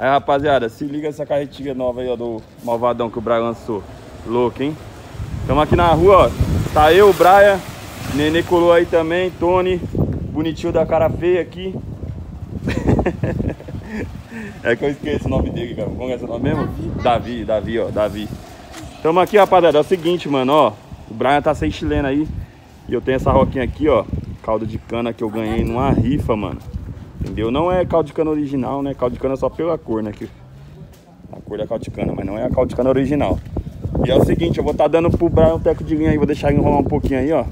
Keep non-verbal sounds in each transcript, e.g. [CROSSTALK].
Aí, rapaziada, se liga essa carretinha nova aí, ó, do Malvadão que o Brian lançou. Louco, hein? Estamos aqui na rua, ó. Tá eu, o Brian, Nenê colou aí também, Tony, bonitinho da cara feia aqui. [LAUGHS] é que eu esqueço o nome dele, cara. Como é esse nome mesmo? Davi, Davi, ó, Davi. Tamo aqui, rapaziada, é o seguinte, mano, ó. O Brian tá sem chilena aí. E eu tenho essa roquinha aqui, ó. Caldo de cana que eu ganhei numa rifa, mano. Entendeu? Não é caldo de cana original, né? Caldo de cana só pela cor, né? Que... A cor da caldo de cana, mas não é a caldo de cana original. E é o seguinte, eu vou estar tá dando pro Brian um teco de linha aí. Vou deixar ele enrolar um pouquinho aí, ó.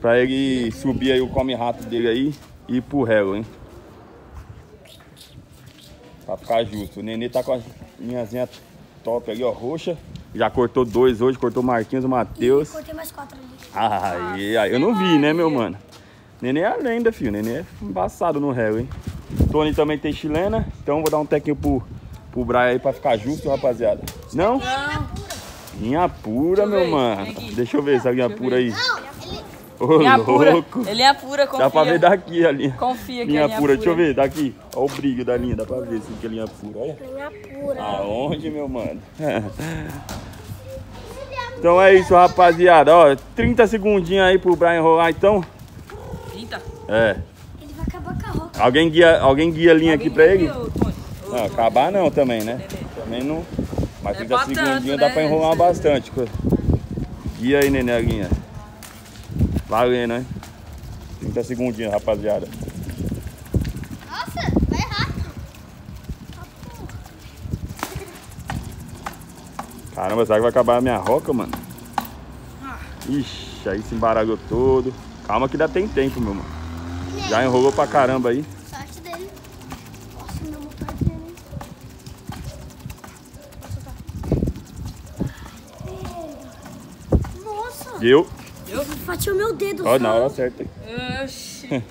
Pra ele subir aí o come-rato dele aí e ir pro réu, hein? Pra ficar justo. O Nenê tá com a linhazinha top ali, ó, roxa. Já cortou dois hoje, cortou o Marquinhos, o Matheus. Cortei mais quatro ali. Aí, aí, eu não vi, né, meu mano? Nenê é a lenda, filho. Nenê é embaçado no réu, hein? Tony também tem chilena, então vou dar um tequinho pro, pro Brian aí pra ficar justo, rapaziada. Não? Não. Linha pura, Deixa meu ver, mano. aqui. Deixa eu ver essa linha pura aí. Não, ele... Ô, Linha pura. louco. Ele é pura, confia. Dá pra ver daqui a linha. Confia que linha é linha pura. pura. Deixa eu ver, daqui. Olha o brilho da linha, dá pra ver assim que é linha pura. Olha. Linha pura. Aonde, meu mano? [LAUGHS] Então é isso, rapaziada. Ó, 30 segundinhos aí pro Brian rolar, então. 30. É. Ele vai acabar com a roca. Alguém guia, alguém guia a linha aqui pra ele? Não, acabar não também, né? Também não. Mas É 30 pra tanto, segundinhos né? dá pra enrolar bastante. co- Guia aí, neném, a linha. Valendo, né? 30 segundinhos, rapaziada. Nossa, vai rápido. Caramba, será que vai acabar a minha roca, mano? Ixi, aí se embaralhou todo. Calma que ainda tem tempo, meu mano. Já enrolou pra caramba aí. Sorte dele. Nossa, meu motor aqui, né? Nossa, Deu. fatiou meu dedo. Ó, na hora certa aí. Oxi. [LAUGHS]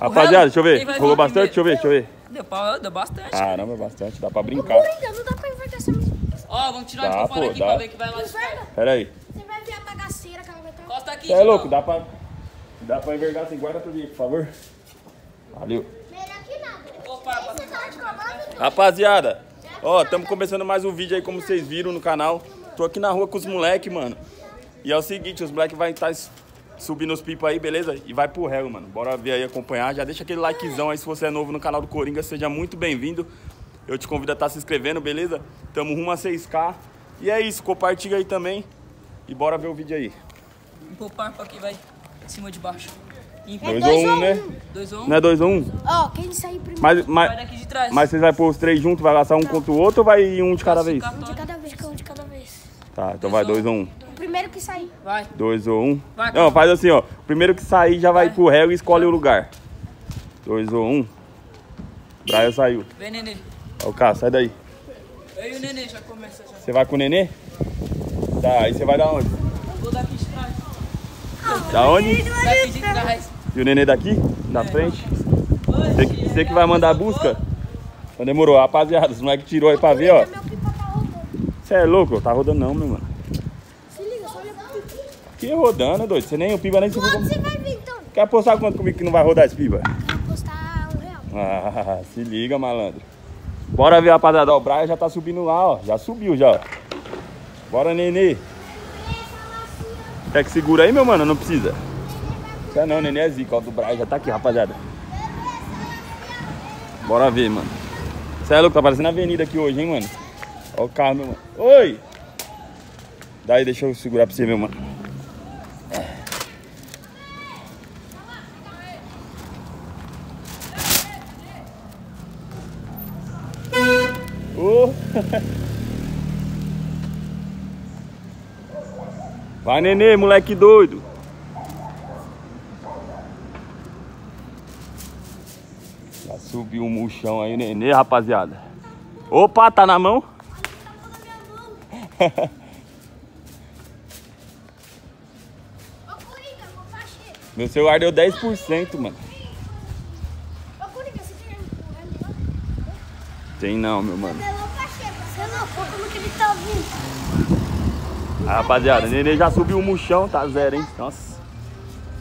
Rapaziada, deixa eu ver. Rolou bastante? Deixa eu ver, deixa eu ver. Deu, pra- deu bastante. Caramba, bastante. Dá pra brincar. Coringa, não dá pra inverter essa música. Ó, vamos tirar Dá, de fora pô, aqui dá. pra ver que vai lá de. Pera aí. Você vai ver a bagaceira que ela vai estar. Costa aqui, é louco? Dá pra, dá pra envergar assim. Guarda tudo aí, por favor. Valeu. Tá? Rapaziada, ó, estamos começando mais um vídeo aí, como vocês viram no canal. Tô aqui na rua com os moleques, mano. E é o seguinte, os moleques vão estar subindo os pipas aí, beleza? E vai pro réu, mano. Bora ver aí, acompanhar. Já deixa aquele likezão aí se você é novo no canal do Coringa. Seja muito bem-vindo. Eu te convido a estar se inscrevendo, beleza? Tamo rumo a 6K. E é isso, compartilha aí também. E bora ver o vídeo aí. Empurra o parco aqui, vai. Em cima de baixo. Dois dois ou um, ou né? Dois ou um. Não é dois ou um? Ó, quem sair primeiro Mas, Vai mas, daqui de trás. mas vocês vão pôr os três juntos, vai laçar um contra o outro ou vai um de cada vez? de Classificatório. cada vez, um de cada vez. Tá, então vai dois ou um. O primeiro que sair. Vai. Dois ou um. Vai, Não, faz assim, ó. O primeiro que sair já vai, Vai. pro réu e escolhe o lugar. Dois ou um. Brian saiu. Vem, Nenê. Ó, o cara, sai daí. Aí o Nenê já começa já. Você vai com o nenê? Tá, aí você vai da onde? Vou daqui de. Da onde? Trás. E o nenê daqui? Da frente? Você que, você que vai mandar a busca? Então demorou, rapaziada. Os moleques tirou aí pra ver, ó. Meu pipa tá rodando. Você é louco? Tá rodando não, meu mano. Se liga, só olha pro pipa. Que rodando, doido? Você nem o piba nem se Quanto você vai vir, então? Quer apostar quanto comigo que não vai rodar esse piba? Apostar um real. Ah, [LAUGHS] se liga, malandro. Bora ver, rapaziada. O Brian já tá subindo lá, ó. Já subiu, já. ó. Bora, nenê. Quer que segura aí, meu mano? Não precisa. Precisa não, nenê é zica. Ó, do Brian já tá aqui, rapaziada. Bora ver, mano. Cê é louco, tá parecendo avenida aqui hoje, hein, mano? Ó o carro, meu mano. Oi! Daí, deixa eu segurar pra você, meu mano. Ô. [LAUGHS] Vai, nenê, moleque doido. Já subiu o murchão aí, nenê, rapaziada. Opa, tá na mão? [LAUGHS] Meu celular deu 10%, mano. Ô, Coringa, você tem um não, meu mano. Você não, pô, como que ele tá vindo? Ah, rapaziada, nenê já subiu o murchão, tá zero, hein? Nossa.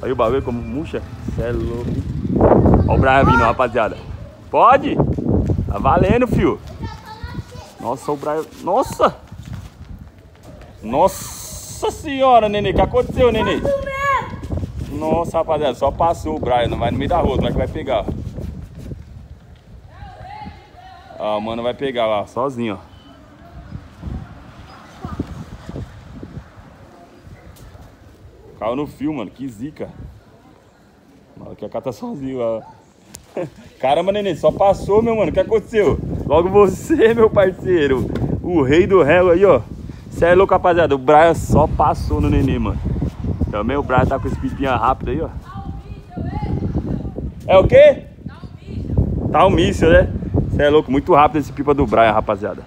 Olha o bagulho como murcha. Cê é louco. Ó o Brian vindo, rapaziada. Pode? Tá valendo, fio. Nossa, o Brian. Nossa! Nossa senhora, nenê. O que aconteceu, nenê? Nossa, rapaziada, só passou o Brian. Não vai no meio da rua, como é que vai pegar? Ó, o mano vai pegar lá, sozinho, ó. Caiu no fio, mano. Que zica. Mano, que a cara tá sozinho, ó. [LAUGHS] Caramba, neném, só passou, meu mano. O que aconteceu? Logo você, [LAUGHS] meu parceiro. O rei do réu aí, ó. Cê é louco, rapaziada. O Brian só passou no neném, mano. Também o Brian tá com esse pipinha rápido aí, ó. É o quê? Tá um míssil, né? Cê é louco, muito rápido esse pipa do Brian, rapaziada.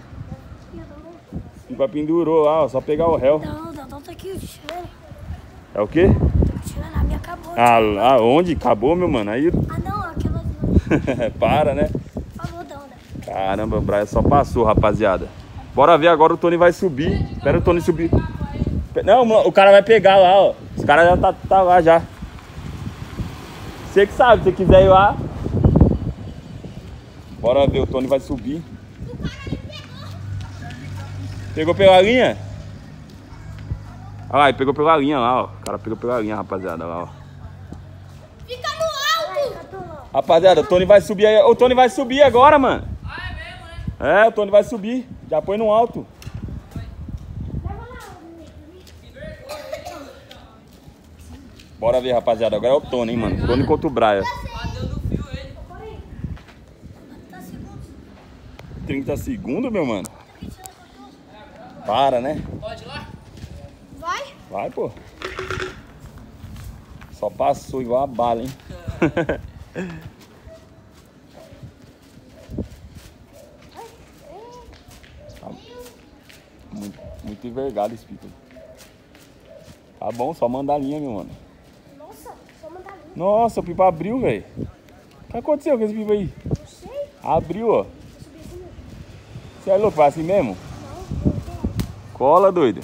Pipa pendurou lá, ó. Só pegar o réu. Não, não, não, tá aqui o cheiro. É o quê? A minha acabou. Ah, lá onde? Acabou, meu mano. Aí Ah, não, aquela [LAUGHS] para, né? Caramba, o Brian só passou, rapaziada. Bora ver agora o Tony vai subir. Espera o Tony subir. Não, o cara vai pegar lá, ó. Os caras já tá, tá lá já. Você que sabe, se quiser ir lá. Bora ver, o Tony vai subir. Pegou pela linha? Olha lá, ele pegou pela linha lá, ó. O cara pegou pela linha, rapaziada, lá, ó. Fica no alto! Rapaziada, o Tony vai subir aí. O Tony vai subir agora, mano. É, o Tony vai subir. Já põe no alto. Bora ver, rapaziada. Agora é o Tony, hein, mano. Tony contra o fio ele. Tá segundos. 30 segundos, meu mano. Para, né? Pode ir lá? Vai? Pô. Só passou igual a bala, hein? [LAUGHS] Muito, muito envergado esse pico. Tá bom, só manda a linha, meu mano. Nossa, só mandar ali. Nossa, o pipa abriu, velho. O que aconteceu com esse pipa aí? Não sei. Abriu, ó. Assim. Você é louco, vai assim mesmo? Não, eu tô Cola, doido.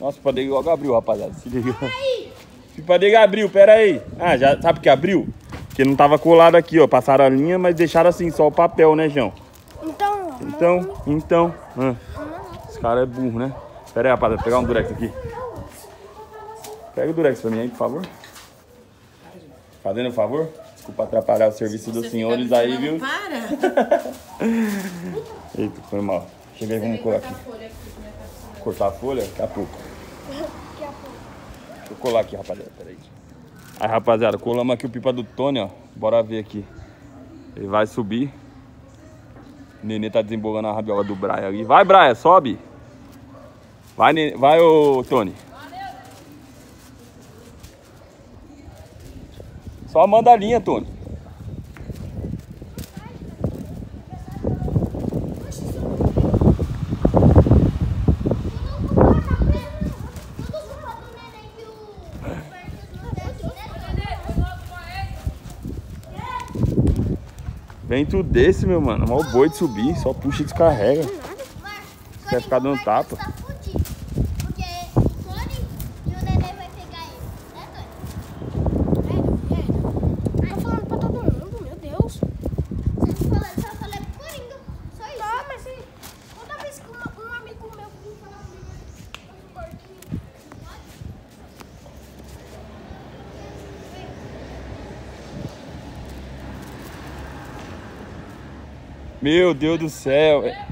Nossa, o pipa dele logo abriu, rapaziada. Se liga. Aí! Pipa dele abriu, pera aí. Ah, já sabe por que abriu? Porque não tava colado aqui, ó. Passaram a linha, mas deixaram assim, só o papel, né, João? Então, Então, então. ah, esse cara é burro, né? Pera aí, rapaziada, vou pegar um durex aqui. Pega o durex pra mim aí, por favor. Fazendo um favor? Desculpa atrapalhar o serviço dos senhores aí, viu? Para! [LAUGHS] Eita, foi mal. Chega aí, vamos colar aqui. Cortar a folha? Daqui a pouco. Deixa eu colar aqui, rapaziada. Pera aí. Aí, rapaziada, colamos aqui o pipa do Tony, ó. Bora ver aqui. Ele vai subir. O Nenê tá desembolando a rabiola do Brian ali. Vai, Brian, sobe. Vai, Nenê. vai ô Tony. Só manda a linha, Tony. Vento desse, meu mano. Mal boi de subir, só puxa e descarrega. Quer ficar dando tapa? Tá fudido. Porque o Tony e o Nenê vai pegar ele, né, Tony? É, é. Tô falando pra todo mundo, meu Deus. Você não falou, só falei pro Coringa. Só isso. Tá, mas se, toda vez que uma- um amigo meu vem falar comigo, eu sou gordinho. Meu Deus do céu. é-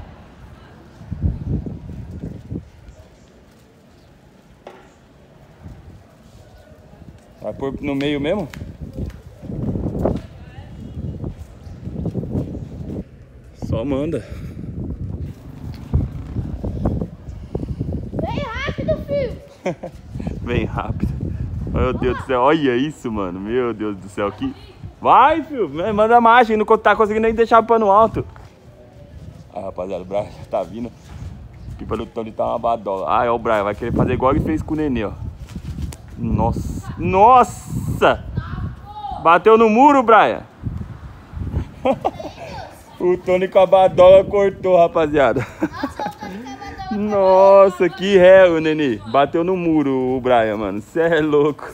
Vai pôr no meio mesmo? Só manda. Vem rápido, filho. [LAUGHS] Bem rápido. Meu Deus do céu, olha isso, mano. Meu Deus do céu. Que... Vai, filho. Manda marcha. Não tá conseguindo nem deixar o pano alto. Rapaziada, o Brian já tá vindo. Pipa do Tony tá uma badola. Ah, é o Brian. Vai querer fazer igual ele fez com o Nenê, ó. Nossa. Nossa! Bateu no muro, Brian. [LAUGHS] o Tony com a badola cortou, rapaziada. Nossa, que réu, Nenê. Bateu no muro o Brian, mano. Cê é louco.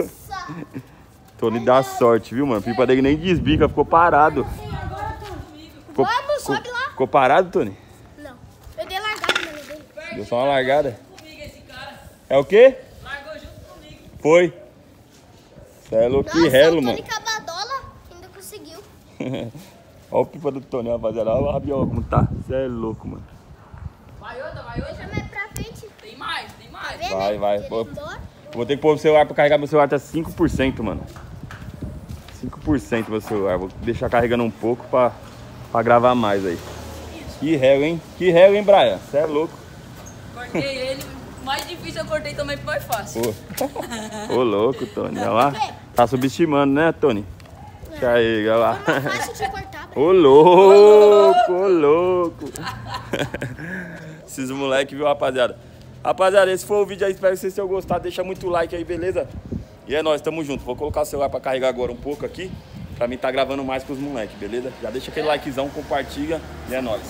Tony dá sorte, viu, mano? Pipa dele nem desbica, ficou parado. Ficou, Vamos, sobe lá. Ficou parado, Tony? Não. Eu dei largada no meio dele. Deu só uma largada. É o quê? Largou junto comigo. Foi. Cê é louco, que Nossa, relo, o mano. Cabadola ainda conseguiu. [LAUGHS] Olha o pipa do Tony, rapaziada. Olha o rabiola como tá. Cê é louco, mano. Vai outra, vai outra. Deixa mais pra frente. Tem mais, tem mais. Vê, Vai, vai, pô. embora. Vou ter que pôr o celular pra carregar meu celular até 5%, mano. 5% meu celular. Vou deixar carregando um pouco pra, pra gravar mais aí. Que réu, hein? Que réu, hein, Brian? Cê é louco. Cortei ele. Mais difícil eu cortei também mais fácil. Ô, Ô louco, Tony. Olha lá. Tá subestimando, né, Tony? Deixa aí, olha lá. Fácil de cortar. Ô louco, ô louco. [LAUGHS] Esses moleque, viu, rapaziada? Rapaziada, esse foi o vídeo aí. Espero que vocês tenham gostado. Deixa muito like aí, beleza? E é nóis, tamo junto. Vou colocar o celular pra carregar agora um pouco aqui. Pra mim tá gravando mais com os moleques, beleza? Já deixa aquele likezão, compartilha e é nóis.